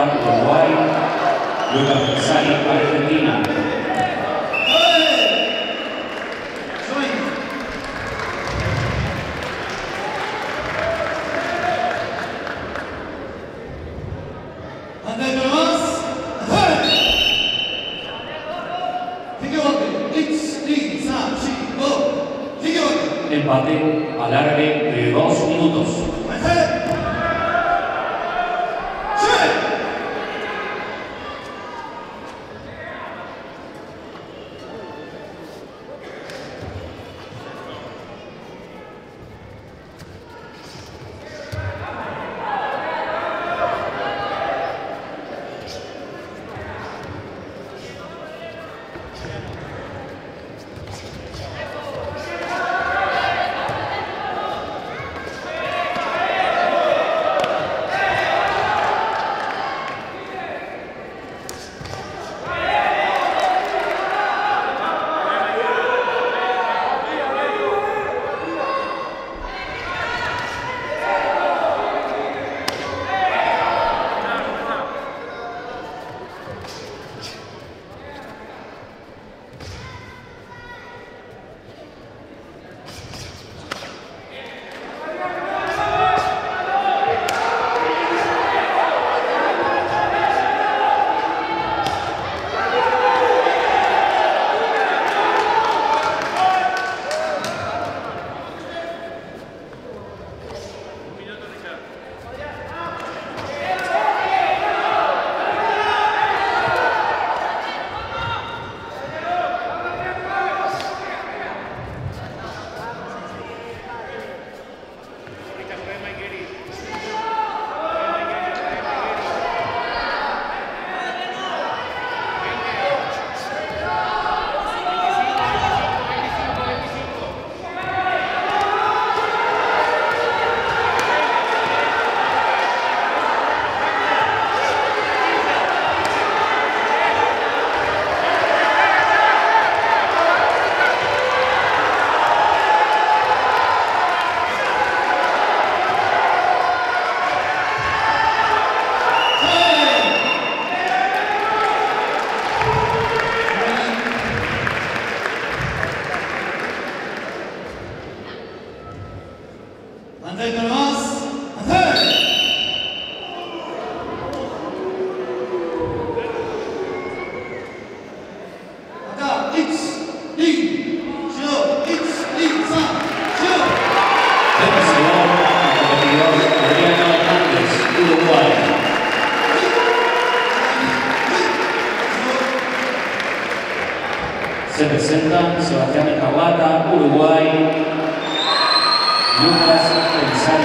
Kawata, Uruguay. Lucas Pesari, Argentina. Empate, alargue de dos minutos. Se presentan Sebastián Escabata, Uruguay, Lucas Pensari.